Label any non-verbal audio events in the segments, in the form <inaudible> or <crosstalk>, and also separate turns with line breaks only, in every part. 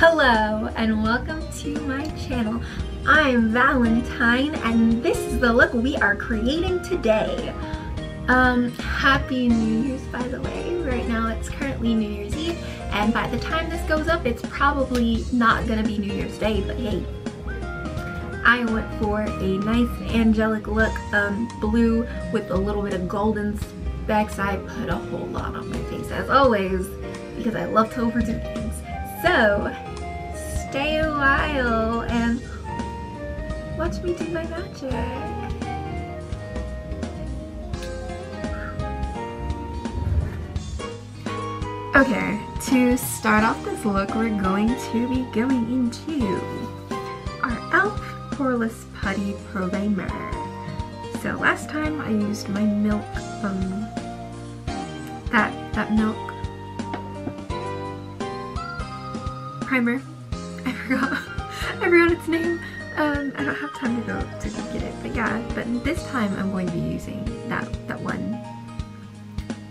Hello and welcome to my channel. I'm Valentine and this is the look we are creating today. Um, happy New Year's by the way. Right now it's currently New Year's Eve and by the time this goes up it's probably not gonna be New Year's Day but hey. I went for a nice angelic look, um, blue with a little bit of golden specks. I put a whole lot on my face as always because I love to overdo things. So, stay a while and watch me do my magic. Okay, to start off this look, we're going to be going into our e.l.f. Poreless Putty Primer. So last time I used my milk, um, that, that milk primer. I forgot. <laughs> I forgot its name. Um, I don't have time to go to get it, but yeah. But this time I'm going to be using that that one,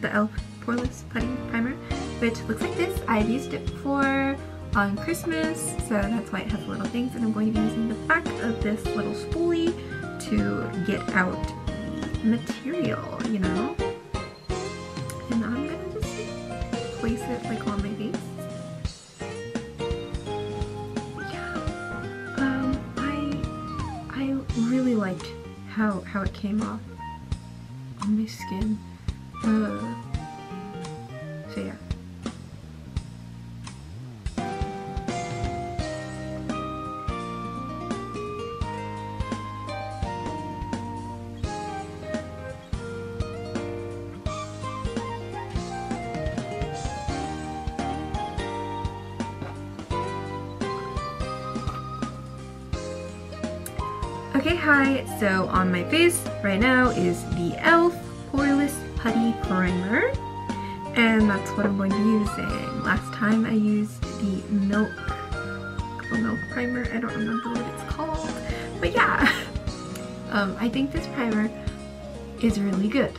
the e.l.f. Poreless Putty Primer, which looks like this. I've used it before on Christmas, so that's why it has little things. And I'm going to be using the back of this little spoolie to get out material, you know. How it came off on my skin. Uh, So on my face right now is the e.l.f. Poreless Putty Primer. And that's what I'm going to be using. Last time I used the Milk, the Milk Primer. I don't remember what it's called. But yeah, <laughs> um, I think this primer is really good.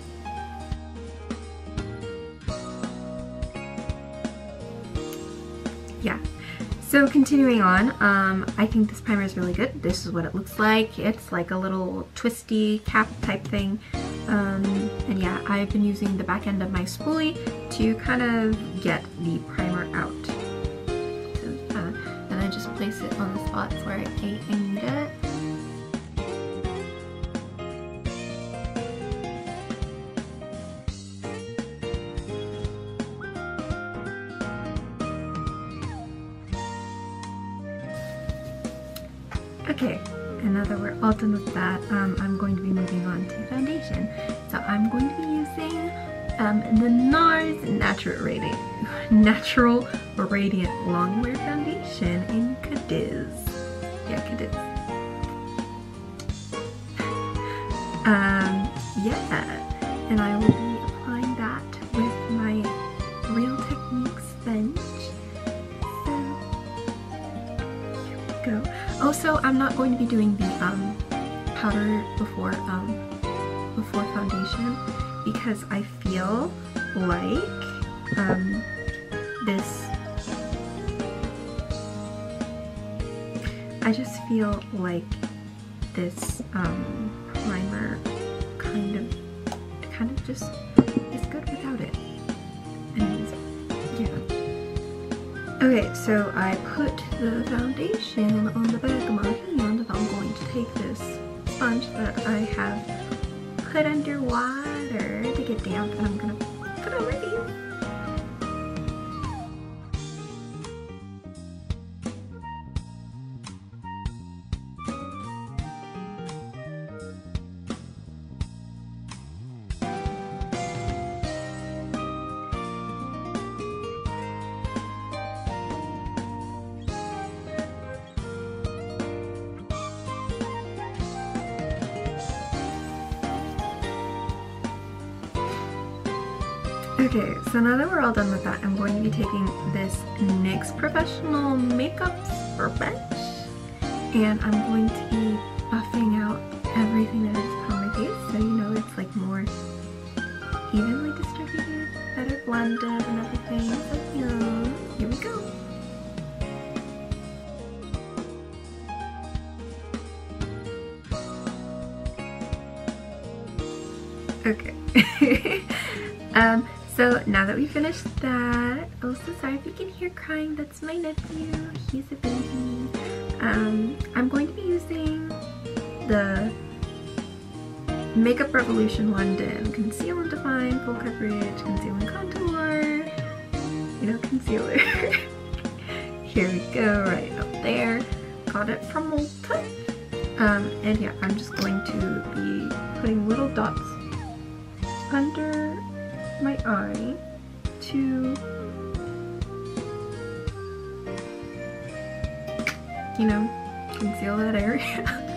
So continuing on, um, I think this primer is really good. This is what it looks like. It's like a little twisty cap type thing. Um, and yeah, I've been using the back end of my spoolie to kind of get the primer out. So, uh, and I just place it on the spots where I, need it. Done with that, um, I'm going to be moving on to foundation. So I'm going to be using um, the NARS Natural Radiant, <laughs> Natural Radiant Longwear Foundation in Cadiz. Yeah, Cadiz. <laughs> Um, yeah, and I will be applying that with my Real Techniques sponge. So, here we go. Also, I'm not going to be doing the um, powder before um, before foundation because I feel like um, this I just feel like this um, primer kind of kind of just is good without it. Anyways, yeah. Okay, so I put the foundation on the back of my sponge that I have put under water to get damp and I'm to put over here. All done with that, I'm going to be taking this NYX Professional Makeup Bench, and I'm going to crying, that's my nephew, he's a baby. Um, I'm going to be using the Makeup Revolution London Conceal and Define Full Coverage Conceal and Contour, you know, concealer. <laughs> Here we go, right up there. Got it from Ulta. Um, and yeah, I'm just going to be putting little dots under my eye to, you know, conceal that area. <laughs>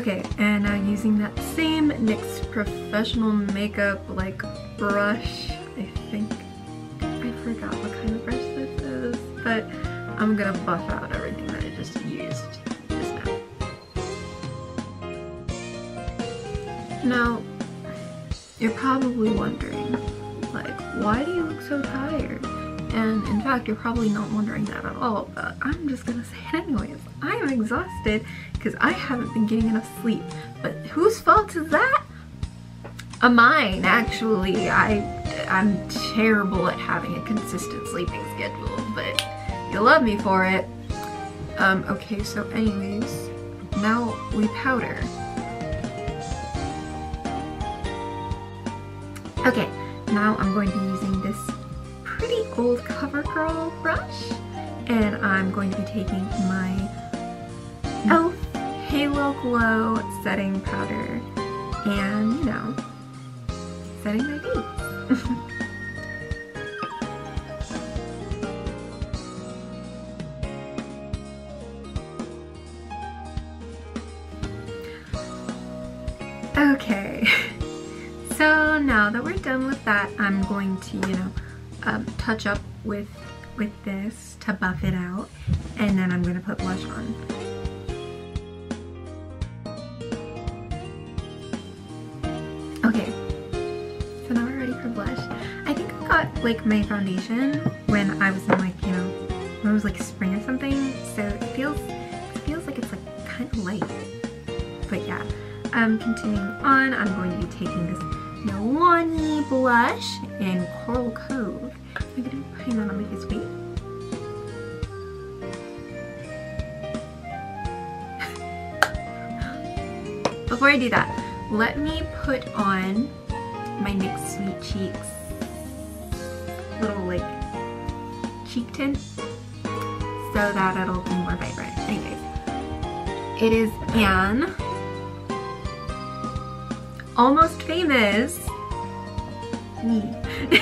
Okay, and now using that same NYX Professional Makeup like brush, I think I forgot what kind of brush this is, but I'm gonna buff out everything that I just used just now. Now, you're probably wondering, like, why do you look so tired? And in fact, you're probably not wondering that at all, but I'm just gonna say it anyways. I'm exhausted because I haven't been getting enough sleep. But whose fault is that? A mine, actually. I I'm terrible at having a consistent sleeping schedule, but you love me for it. Um, okay, so anyways, now we powder. Okay, now I'm going to old CoverGirl brush, and I'm going to be taking my e.l.f. Halo Glow setting powder and, you know, setting my face. <laughs> okay, <laughs> so now that we're done with that, I'm going to, you know, um, touch up with with this to buff it out, and then I'm to put blush on. Okay, so now we're ready for blush. I think I got like my foundation when I was in like, you know, when it was like spring or something. So it feels, it feels like it's like kind of light. But yeah, um, continuing on, I'm going to be taking this Milani blush in Coral Cove. I'm my face. Wait. Before I do that, let me put on my NYX Sweet Cheeks little like cheek tint so that it'll be more vibrant. Anyways, it is Anne Almost Famous me. <laughs>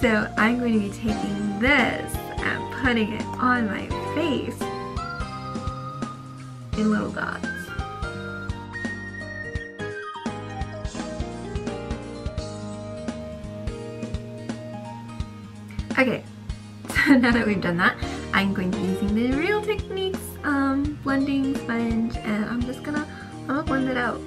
so I'm going to be taking this and putting it on my face in little dots. Okay, <laughs> so now that we've done that, I'm going to be using the Real Techniques um, blending sponge and I'm just gonna, I'm gonna blend it out.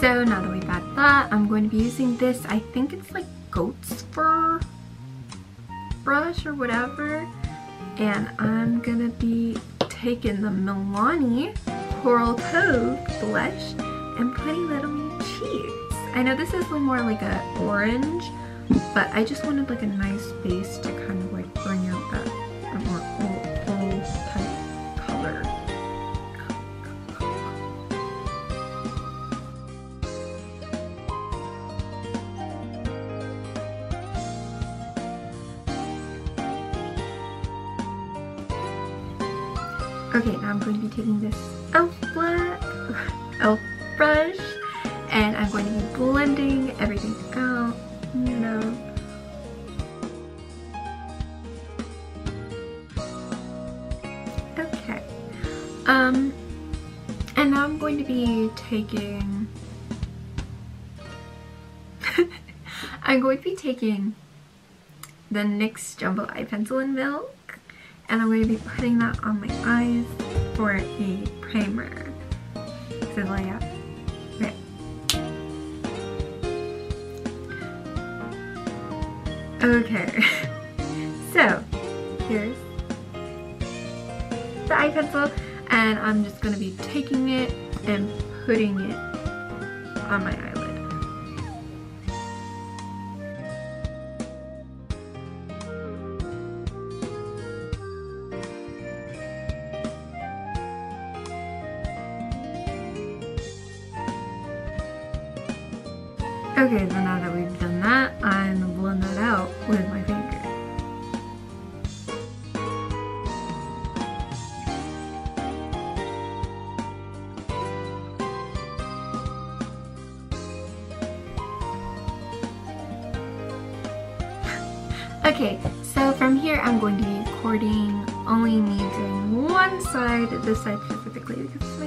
So now that we've got that, I'm going to be using this, I think it's like goat's fur brush or whatever and I'm gonna be taking the Milani Coral Cove blush and putting that on my cheeks. I know this is more like a orange, but I just wanted like a nice base to kind of taking this elf black, <laughs> elf brush, and I'm going to be blending everything out, you know. Okay, um, and now I'm going to be taking, <laughs> I'm going to be taking the NYX Jumbo Eye Pencil in Milk and I'm going to be putting that on my eyes for a primer. So lay out. Okay. Okay. <laughs> so here's the eye pencil and I'm just going to be taking it and putting it on my eyelid. Okay, so now that we've done that, I'm gonna blend that out with my finger. <laughs> Okay, so from here I'm going to be recording only me doing one side, this side specifically because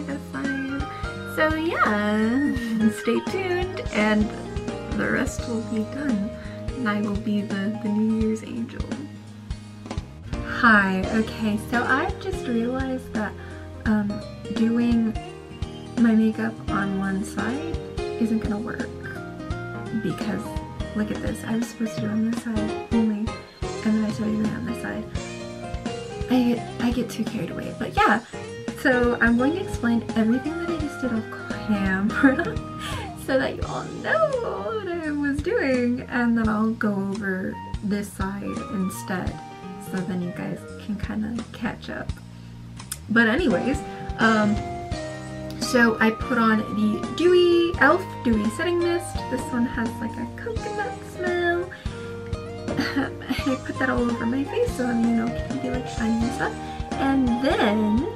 rest will be done and I will be the, the New Year's angel. Hi, okay, so I've just realized that um, doing my makeup on one side isn't gonna work because look at this, I was supposed to do it on this side only and then I started doing it on this side. I, I get too carried away, but yeah, so I'm going to explain everything that I just did off camera <laughs> so that you all know what I was doing and then I'll go over this side instead so then you guys can kind of catch up. But anyways, um, so I put on the Dewy e.l.f. Dewy Setting Mist. This one has like a coconut smell. <laughs> I put that all over my face so I'm, you know can be like shiny and stuff. And then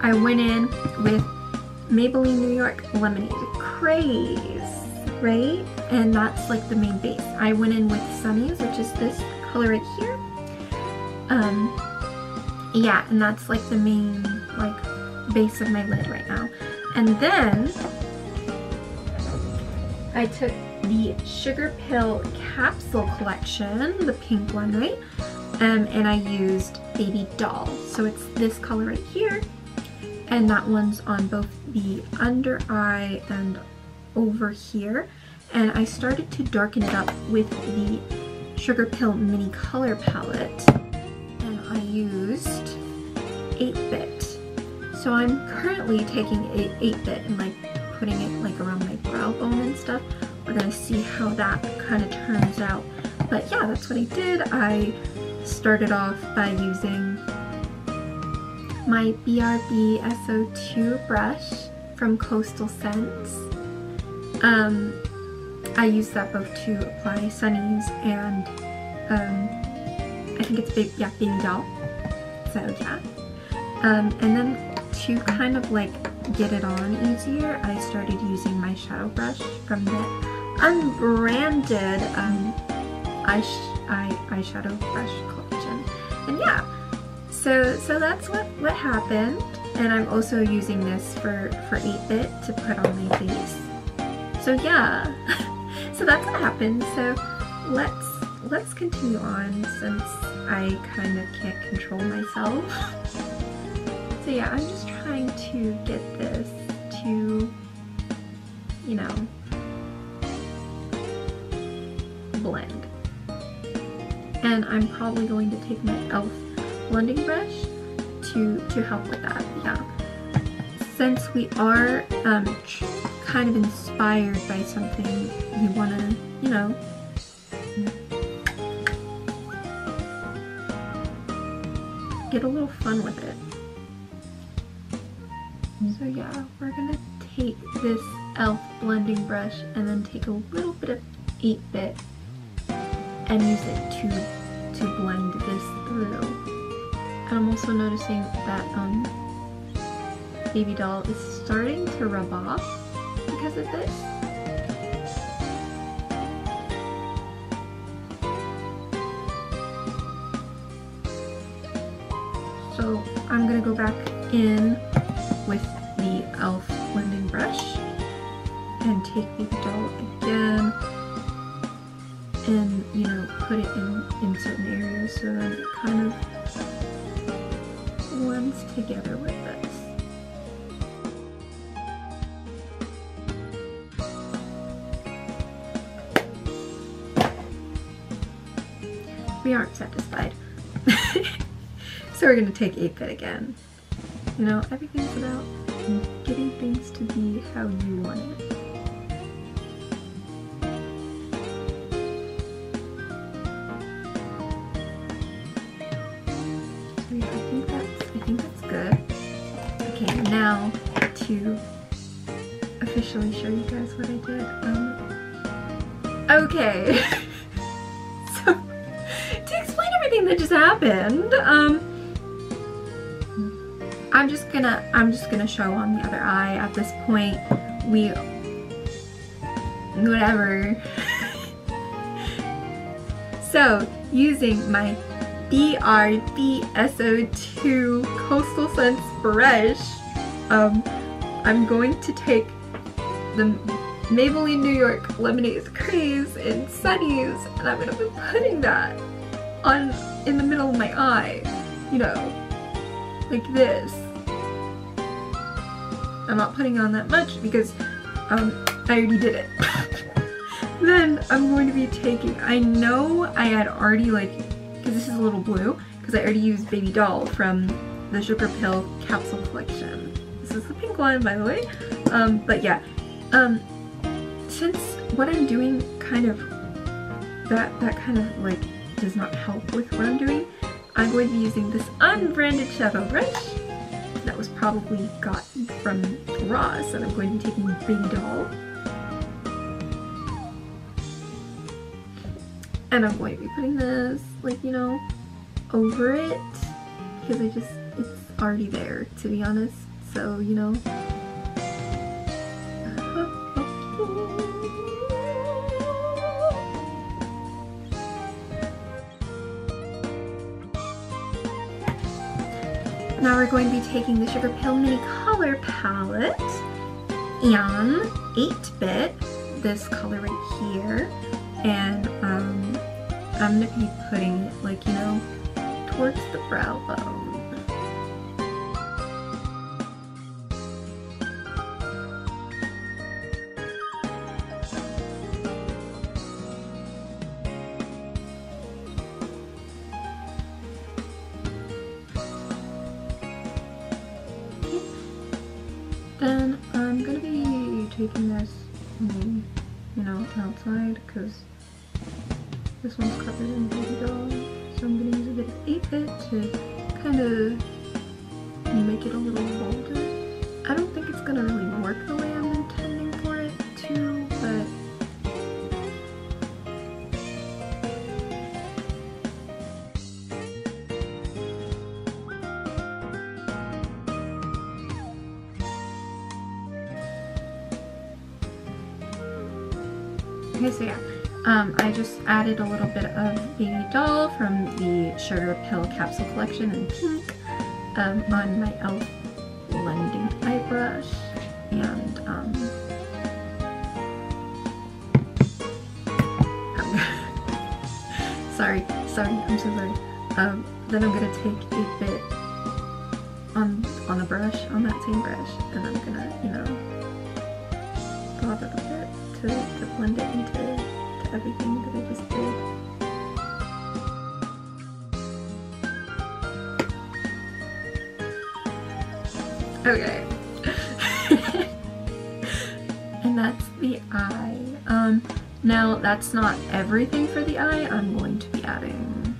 I went in with Maybelline New York Lemonade Craze, right? And that's like the main base. I went in with Sunnies, which is this color right here. Um, yeah, and that's like the main like base of my lid right now. And then I took the Sugar Pill Capsule Collection, the pink one, right? Um, and I used Baby Doll. So it's this color right here and that one's on both the under eye and over here and I started to darken it up with the Sugar Pill Mini Color Palette and I used 8-bit. So I'm currently taking 8-bit and like putting it like around my brow bone and stuff. We're gonna see how that kind of turns out. But yeah, that's what I did. I started off by using my BRB SO2 brush from Coastal Scents. Um, I use that both to apply sunnies and um, I think it's big, yeah, baby doll. So yeah. Um, and then to kind of like get it on easier, I started using my shadow brush from the unbranded um, eye, eye eyeshadow brush collection. And yeah, so, so that's what, what happened. And I'm also using this for, for 8-bit to put on my face. So yeah, <laughs> so that's what happened. So let's, let's continue on since I kind of can't control myself. <laughs> So yeah, I'm just trying to get this to, you know, blend. And I'm probably going to take my e.l.f blending brush to, to help with that, yeah. Since we are um, kind of inspired by something, you want to, you know, get a little fun with it. So yeah, we're gonna take this e.l.f. blending brush and then take a little bit of 8-bit and use it to, to blend this through. And I'm also noticing that um, baby doll is starting to rub off because of this. So I'm gonna go back in with the e.l.f. blending brush and take baby we're gonna take 8-bit again. You know, everything's about getting things to be how you want it. So yeah, I think that's I think that's good. Okay, now to officially show you guys what I did. Um, okay. <laughs> so to explain everything that just happened, um, I'm just gonna I'm just gonna show on the other eye at this point. We whatever. <laughs> so using my BRBSO2 Coastal Scents brush, um, I'm going to take the Maybelline New York Lemonade Craze in Sunnies and I'm gonna be putting that on in the middle of my eye, you know, like this. I'm not putting on that much because um, I already did it. <laughs> then I'm going to be taking, I know I had already like, because this is a little blue, because I already used Baby Doll from the Sugar Pill Capsule Collection. This is the pink one, by the way. Um, but yeah, um, since what I'm doing kind of, that, that kind of like does not help with what I'm doing, I'm going to be using this unbranded shadow brush probably got from Ross and I'm going to be taking Big Doll. And I'm going to be putting this, like, you know, over it because I just, it's already there, to be honest. So, you know. We're going to be taking the Sugar Pill Mini Color Palette and 8-Bit, this color right here, and um, I'm going to be putting it like, you know, towards the brow bone. Okay, so yeah, um, I just added a little bit of Baby Doll from the Sugar Pill Capsule Collection in pink um, on my e.l.f. blending eye brush, and um, <laughs> sorry, sorry, I'm so sorry. Um, then I'm gonna take a bit on on a brush, on that same brush, and I'm gonna, you know, blend it into to everything that I just did. Okay. <laughs> and that's the eye. Um, now that's not everything for the eye. I'm going to be adding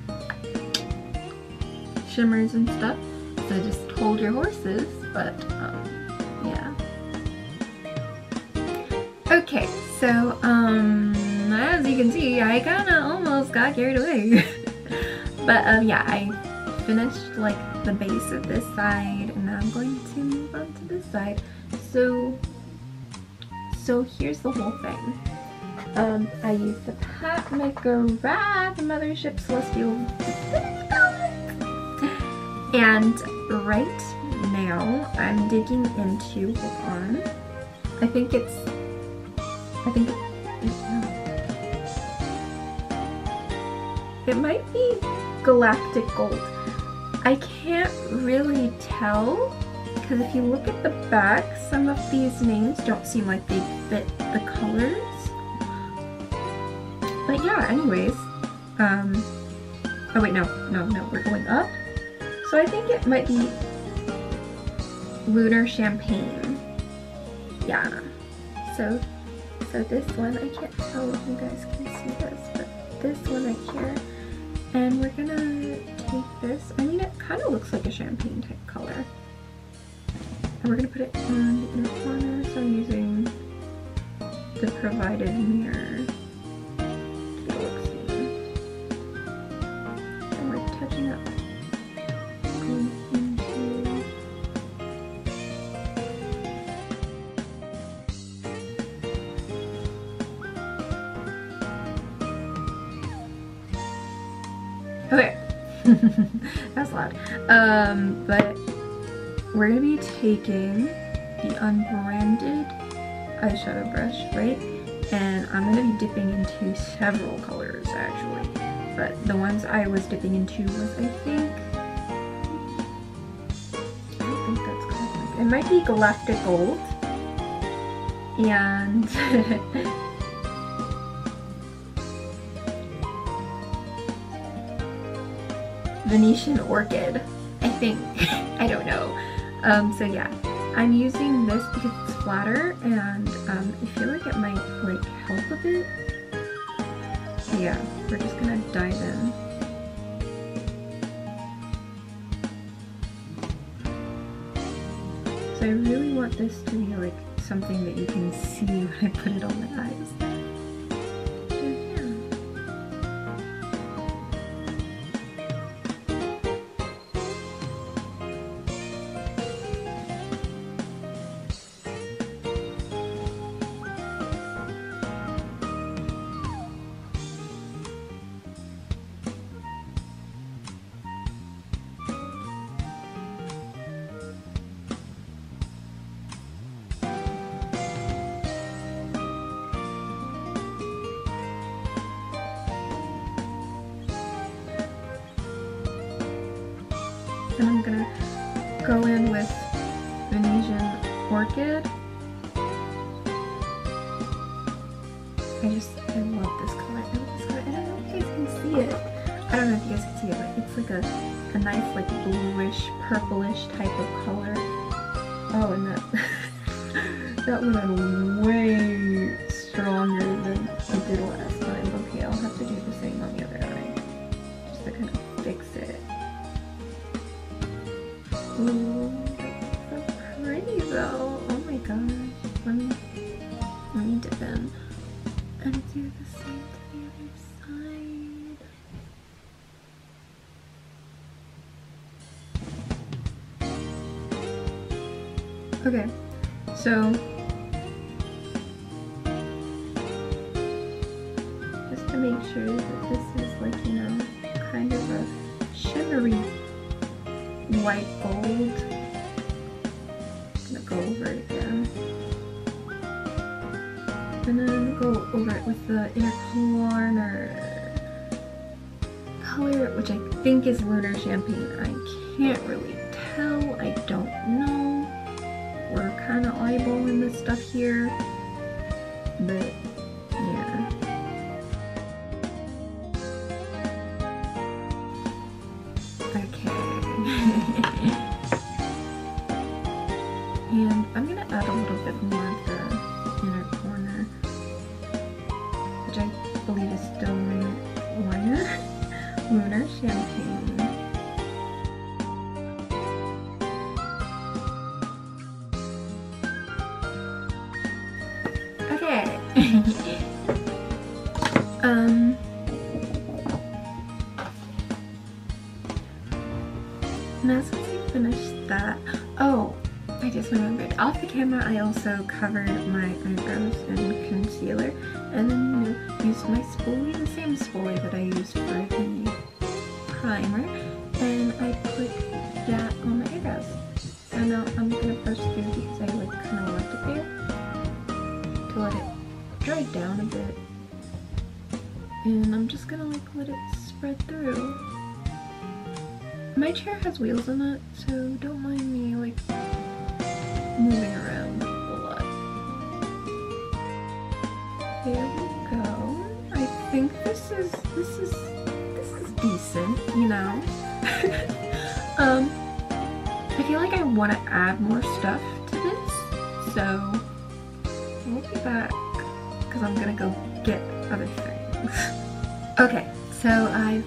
shimmers and stuff. So just hold your horses, but so um, as you can see, I kind of almost got carried away. <laughs> but um, yeah, I finished like the base of this side and now I'm going to move on to this side. So, so here's the whole thing. Um, I used the Pat McGrath Mothership Celestial and right now I'm digging into, hold on, I think it's, I think it might be Galactic Gold. I can't really tell because if you look at the back, some of these names don't seem like they fit the colors. But yeah, anyways, um, oh wait, no, no, no, we're going up. So I think it might be Lunar Champagne. Yeah. So, so this one, I can't tell if you guys can see this, but this one right here. And we're gonna take this, I mean it kind of looks like a champagne type color. And we're gonna put it on the inner corner, so I'm using the provided mirror. Um, but we're gonna be taking the unbranded eyeshadow brush, right? And I'm gonna be dipping into several colors actually. But the ones I was dipping into was I think I don't think that's called it might be Galactic Gold. And <laughs> Venetian Orchid, I think. <laughs> I don't know. Um, so yeah, I'm using this because it's flatter and um, I feel like it might like help a bit. So yeah, we're just gonna dive in. So I really want this to be like something that you can see when I put it on my eyes. I'm gonna go in with Venetian Orchid. I just, I love this color. I love this color. I don't know if you guys can see it. I don't know if you guys can see it, but it's like a, a nice like bluish, purplish type of color. Oh, and that, <laughs> that one way stronger the inner corner color, which I think is Lunar Champagne. I can't really tell. I don't know. We're kind of eyeballing this stuff here. But, also covered my eyebrows in concealer and then, used my spoolie, the same spoolie that I used for the primer, and I put that on my eyebrows. So now I'm gonna brush through because I like kind of left it there to let it dry down a bit. And I'm just gonna like let it spread through. My chair has wheels in it, know. <laughs> um I feel like I want to add more stuff to this, so we'll be back because I'm gonna go get other things. <laughs> okay, so I've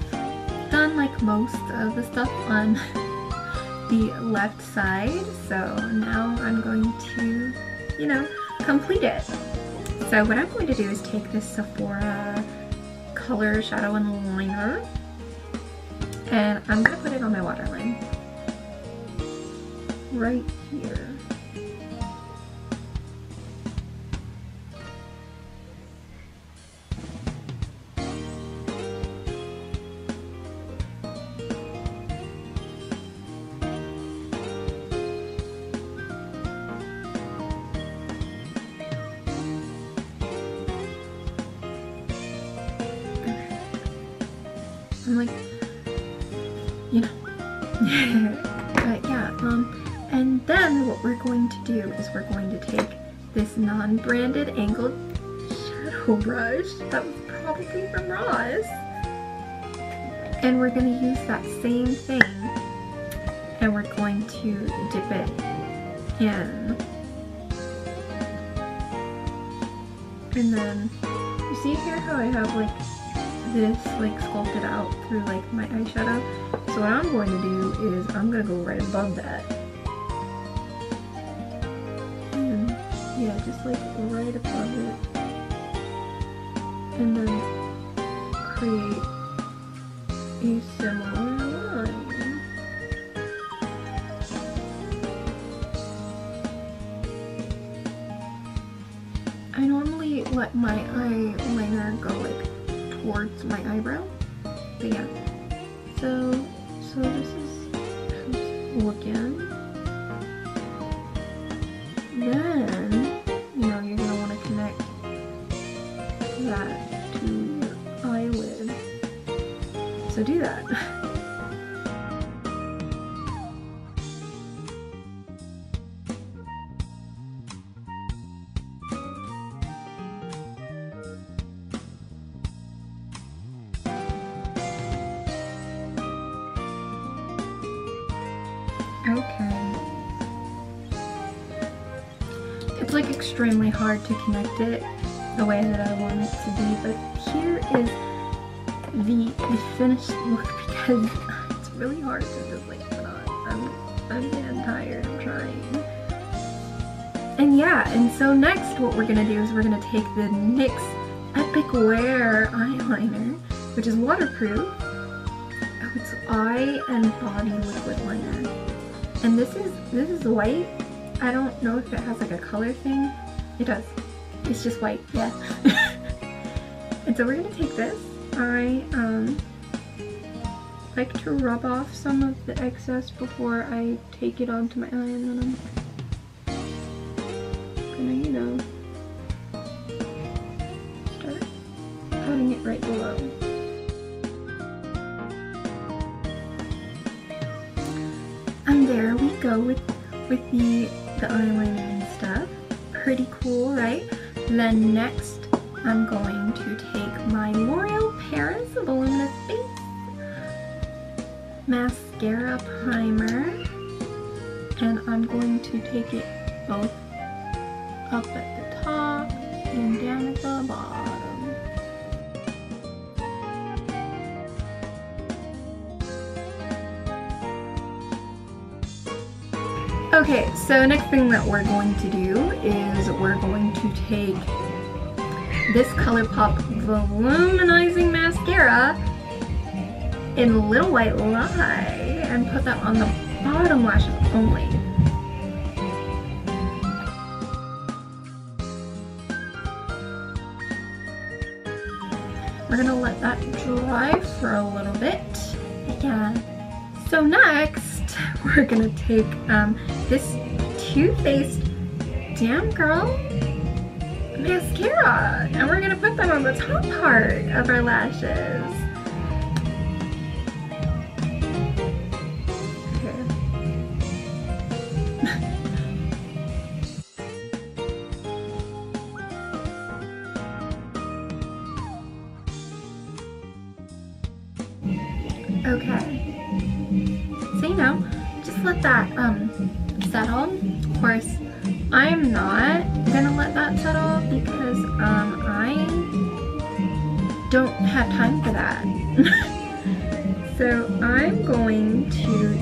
done like most of the stuff on <laughs> the left side. So now I'm going to, you know, complete it. So what I'm going to do is take this Sephora color shadow and liner and I'm to put it on my waterline right here. Angled shadow brush that was probably from Ross. And we're going to use that same thing and we're going to dip it in. And then, you see here how I have like this like sculpted out through like my eyeshadow. So what I'm going to do is I'm going to go right above that. Yeah, just like right above it. And then create a similar line. I normally let my eyeliner go like towards my eyebrow. But yeah. So, so this is looking. It's like extremely hard to connect it the way that I want it to be, but here is the, the finished look <laughs> because it's really hard to just like put on. I'm, I'm getting tired, I'm trying. And yeah, and so next what we're gonna do is we're gonna take the NYX Epic Wear eyeliner, which is waterproof. Oh, it's eye and body liquid liner. And this is this is white. I don't know if it has like a color thing. It does. It's just white, yeah. <laughs> and so we're gonna take this. I um like to rub off some of the excess before I take it onto my eye and then I'm gonna, you know, start putting it right below. And there we go with with the the eyeliner and stuff. Pretty cool, right? Then next, I'm going to take my L'Oreal Paris Voluminous Face Mascara Primer and I'm going to take it both Okay, so next thing that we're going to do is we're going to take this ColourPop Voluminizing Mascara in Little White Lie and put that on the bottom lashes only. We're gonna let that dry for a little bit. Yeah. So next, <laughs> we're gonna take um, this Too Faced Damn Girl mascara and we're gonna put them on the top part of our lashes.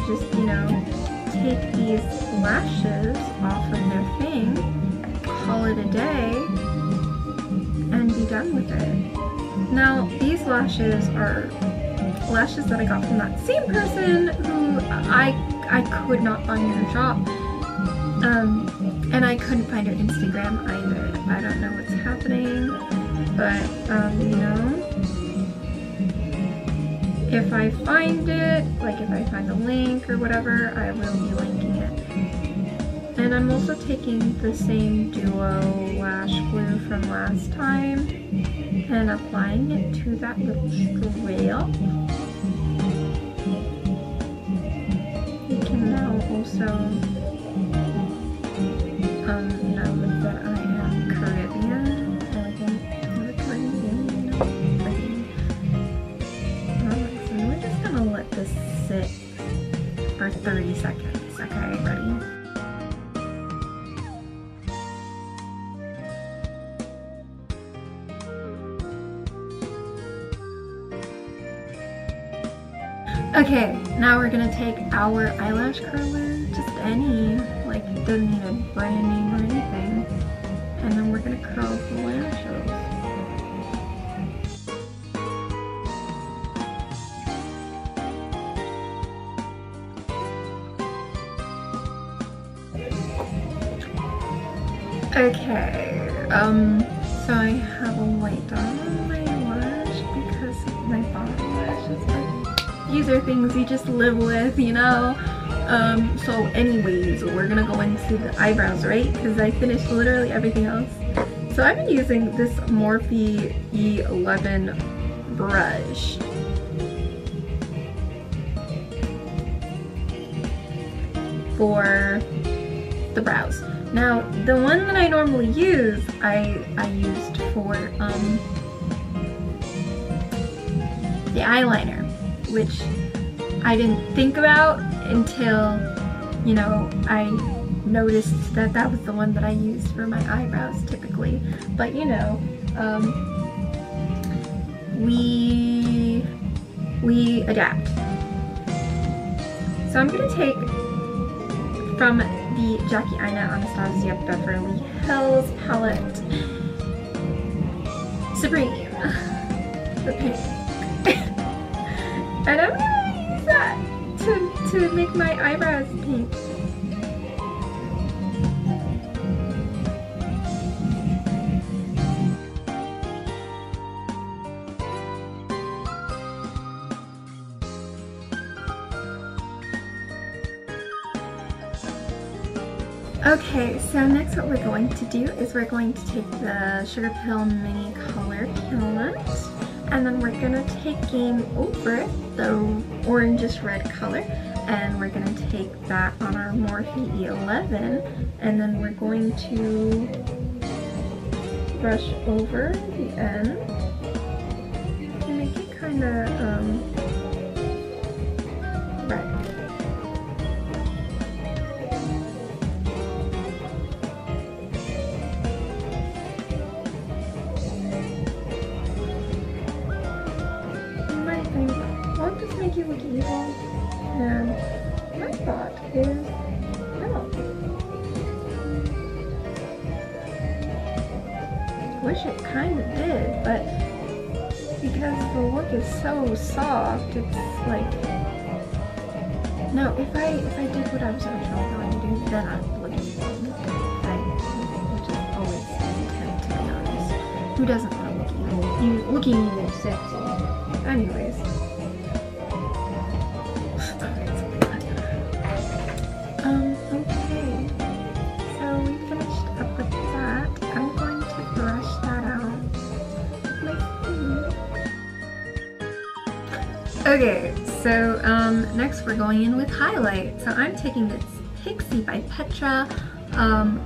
Just, you know, take these lashes off of their thing, call it a day, and be done with it. Now, these lashes are lashes that I got from that same person who I I could not find in her shop. Um, and I couldn't find her Instagram either. I don't know what's happening, but um, you know, if I find it, like if I find the link or whatever, I will be linking it. And I'm also taking the same Duo Lash Glue from last time and applying it to that little strail. You can now also, um, now 30 seconds, okay? Ready? Okay, now we're gonna take our eyelash curler, just any, like it doesn't need a brand name or anything, and then we're gonna curl the lashes. Okay, um, so I have a white dot on my lash because my bottom lashes are these are things you just live with, you know? Um, so anyways, we're gonna go into the eyebrows, right? Because I finished literally everything else. So I've been using this Morphe E11 brush. For the brows. Now, the one that I normally use, I, I used for um, the eyeliner, which I didn't think about until, you know, I noticed that that was the one that I used for my eyebrows typically. But you know, um, we, we adapt. So I'm gonna take from the Jackie Aina Anastasia Beverly Hills palette, Supreme, the pink. and I'm gonna use that to, to make my eyebrows pink. Okay, so next what we're going to do is we're going to take the Sugar Pill Mini Color Palette and then we're gonna take Game Over, the orangish red color, and we're gonna take that on our Morphe E11 and then we're going to brush over the end to make it kind of um, Who doesn't want to look evil? You looking is sexy. Anyways. um, okay. So we finished up with that. I'm going to brush that out. Okay, so um, next we're going in with highlight. So I'm taking this Pixi by Petra um,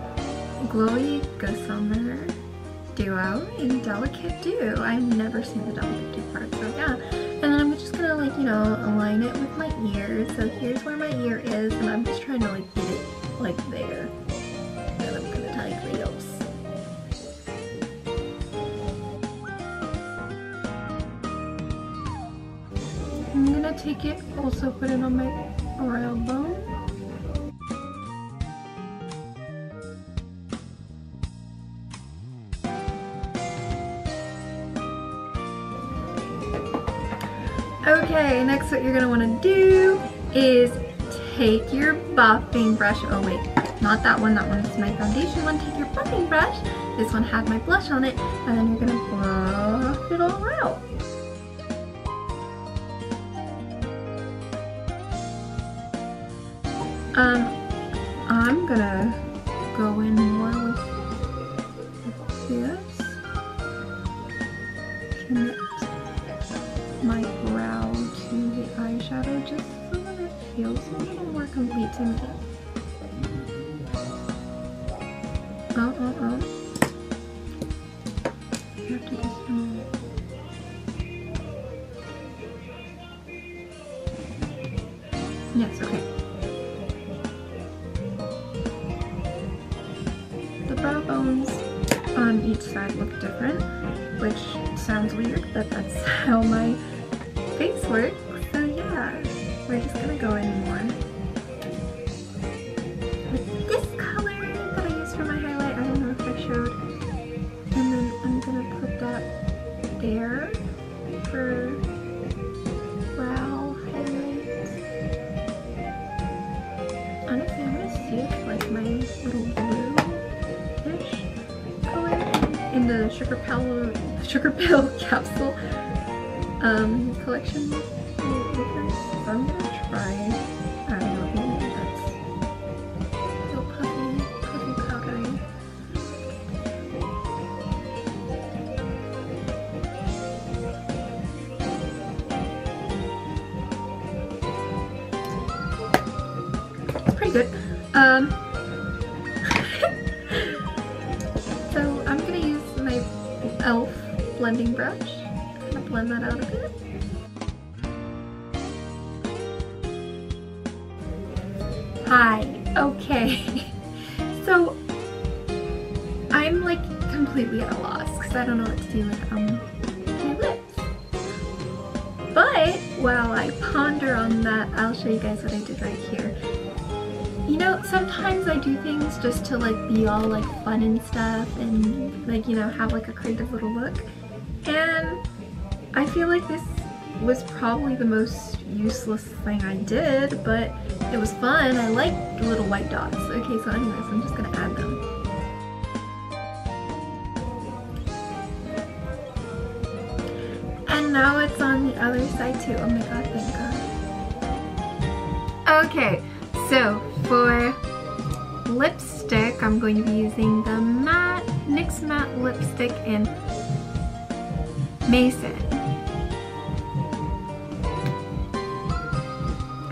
Glowy Gossamer Duo in Delicate Dew. I've never seen the Delicate Dew part, so yeah. And then I'm just gonna like, you know, align it with my ear. So here's where my ear is, and I'm just trying to like get it like there. And I'm gonna take reels. I'm gonna take it, also put it on my oral bone. Next what you're gonna wanna do is take your buffing brush, oh wait, not that one, that one's my foundation one. Take your buffing brush, this one had my blush on it, and then you're gonna buff it all out. Um, I'm gonna more complete Sugar Pill <laughs> capsule um, collection blending brush. Kind of blend that out a bit. Hi. Okay. <laughs> so I'm like completely at a loss because I don't know what to do with um my lips. But while I ponder on that, I'll show you guys what I did right here. You know, sometimes I do things just to like be all like fun and stuff and like, you know, have like a creative little look. Feel like this was probably the most useless thing I did, but it was fun. I like little white dots. Okay, so anyways, I'm just gonna add them. And now it's on the other side too. Oh my god, thank god. Okay, so for lipstick, I'm going to be using the matte NYX Matte Lipstick in Maison.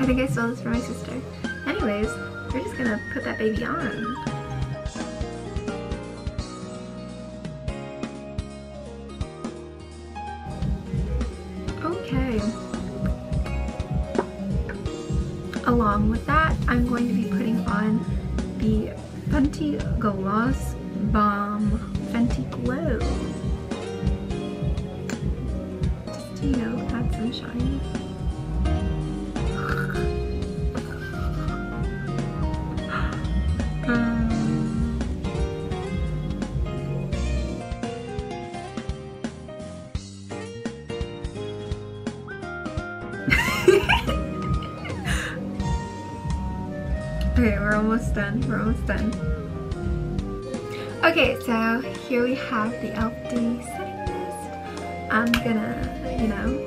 I think I stole this from my sister. Anyways, we're just gonna put that baby on. Okay. Along with that, I'm going to be putting on the Fenty Gloss Bomb almost done. We're almost done. Okay, so here we have the LD setting mist. I'm gonna, you know,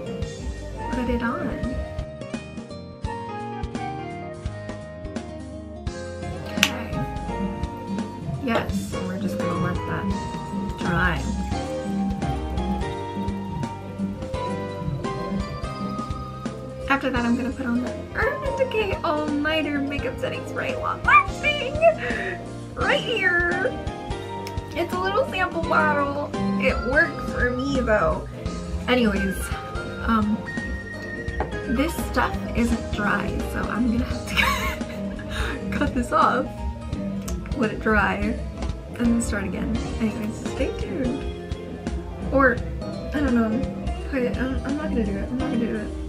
Makeup Setting Spray Long Lasting right here. It's a little sample bottle. It works for me though. Anyways, um, this stuff isn't dry, so I'm gonna have to <laughs> cut this off, let it dry, and then start again. Anyways, stay tuned. Or, I don't know. I'm, I'm not gonna do it. I'm not gonna do it.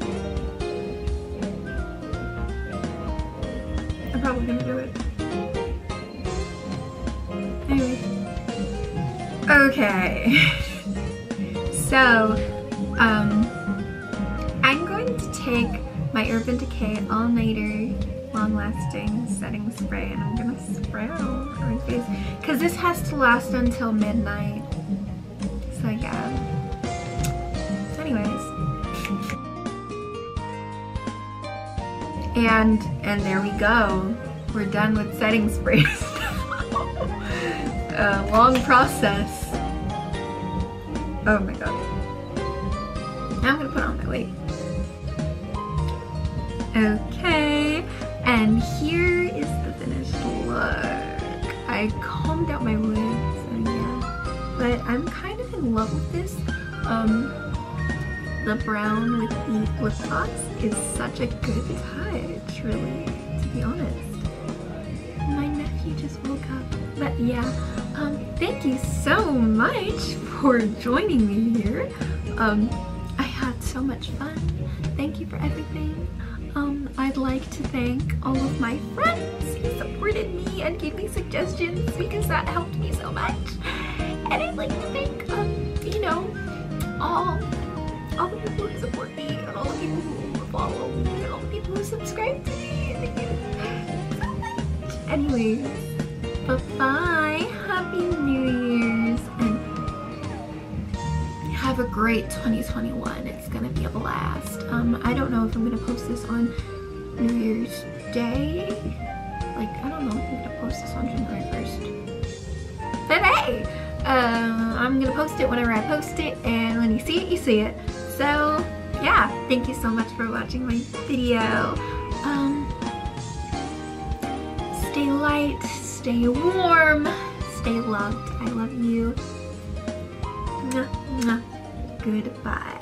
Probably gonna do it. Anyways. Okay. <laughs> so, um, I'm going to take my Urban Decay All Nighter Long Lasting Setting Spray and I'm gonna spray it all over my face. Because this has to last until midnight. So yeah. Anyways. And, and there we go. We're done with setting sprays. <laughs> A long process. Oh my god. Now I'm gonna put on my wig. Okay, and here is the finished look. I combed out my wig, yeah. But I'm kind of in love with this. Um, the brown with the lip gloss is such a good touch, really, to be honest. But yeah, um, thank you so much for joining me here. Um, I had so much fun. Thank you for everything. Um, I'd like to thank all of my friends who supported me and gave me suggestions because that helped me so much. And I'd like to thank, um, you know, all all the people who support me and all the people who follow me and all the people who subscribe to me. Thank you so much. Anyways, bye-bye. Happy New Year's and have a great 2021. It's gonna be a blast. Um, I don't know if I'm gonna post this on New Year's Day. Like, I don't know if I'm gonna post this on January 1st. But hey, uh, I'm gonna post it whenever I post it and when you see it, you see it. So yeah, thank you so much for watching my video. Um, stay light, stay warm, stay loved. I love you. Mwah, mwah. Goodbye.